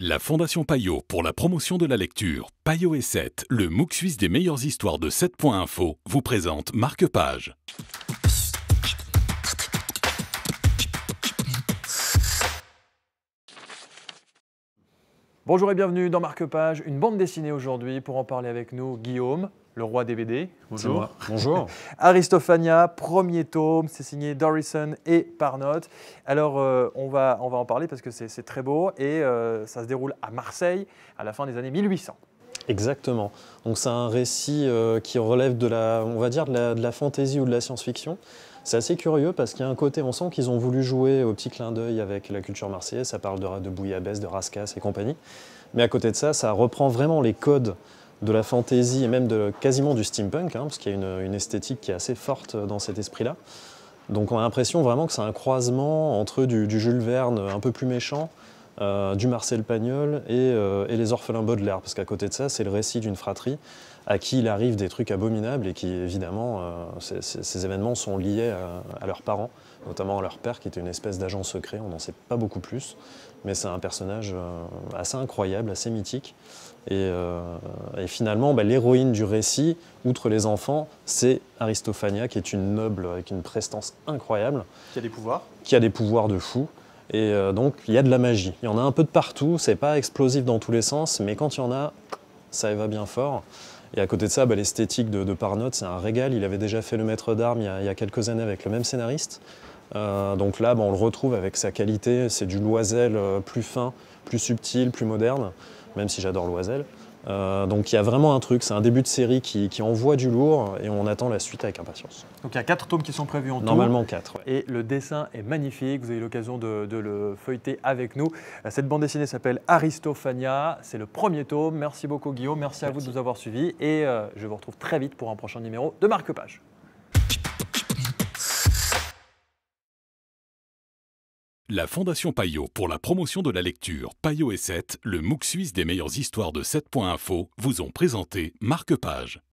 La Fondation Payot pour la promotion de la lecture, Payot et 7, le MOOC suisse des meilleures histoires de 7.info, vous présente Marque Page. Bonjour et bienvenue dans Marque Page, une bande dessinée aujourd'hui pour en parler avec nous Guillaume, le roi des BD. Bonjour. Bonjour. Aristophania, premier tome, c'est signé Dorison et Parnot. Alors euh, on, va, on va en parler parce que c'est très beau et euh, ça se déroule à Marseille à la fin des années 1800. Exactement. Donc c'est un récit euh, qui relève de la, on va dire, de la, de la fantaisie ou de la science-fiction. C'est assez curieux parce qu'il y a un côté, on sent qu'ils ont voulu jouer au petit clin d'œil avec la culture marseillaise, ça parle de, de bouillabaisse, de rascasse et compagnie. Mais à côté de ça, ça reprend vraiment les codes de la fantaisie et même de, quasiment du steampunk, hein, parce qu'il y a une, esthétique qui est assez forte dans cet esprit-là. Donc on a l'impression vraiment que c'est un croisement entre du, Jules Verne un peu plus méchant, euh, du Marcel Pagnol et, euh, et les orphelins Baudelaire, parce qu'à côté de ça, c'est le récit d'une fratrie à qui il arrive des trucs abominables et qui, évidemment, euh, ces, ces, événements sont liés à, à, leurs parents, notamment à leur père qui était une espèce d'agent secret, on n'en sait pas beaucoup plus, mais c'est un personnage assez incroyable, assez mythique. Et, et finalement, bah, l'héroïne du récit, outre les enfants, c'est Aristophania, qui est une noble avec une prestance incroyable. Qui a des pouvoirs Qui a des pouvoirs de fou. Et euh, donc, il y a de la magie. Il y en a un peu de partout, c'est pas explosif dans tous les sens, mais quand il y en a, ça va bien fort. Et à côté de ça, bah, l'esthétique de, Parnot, c'est un régal. Il avait déjà fait Le Maître d'Armes il, il, y a quelques années avec le même scénariste. Euh, donc là, bah, on le retrouve avec sa qualité. C'est du Loisel euh, plus fin, plus subtil, plus moderne, même si j'adore Loisel. Euh, donc il y a vraiment un truc, c'est un début de série qui, qui, envoie du lourd et on attend la suite avec impatience. Donc il y a quatre tomes qui sont prévus en Normalement tout. quatre. Ouais. Et le dessin est magnifique, vous avez l'occasion de, de, le feuilleter avec nous. Cette bande dessinée s'appelle Aristophania, c'est le premier tome. Merci beaucoup Guillaume, merci, merci. à vous de nous avoir suivis et euh, je vous retrouve très vite pour un prochain numéro de Marque Page. La Fondation Payot pour la promotion de la lecture, Payot et 7, le MOOC suisse des meilleures histoires de 7.info, vous ont présenté Marque Page.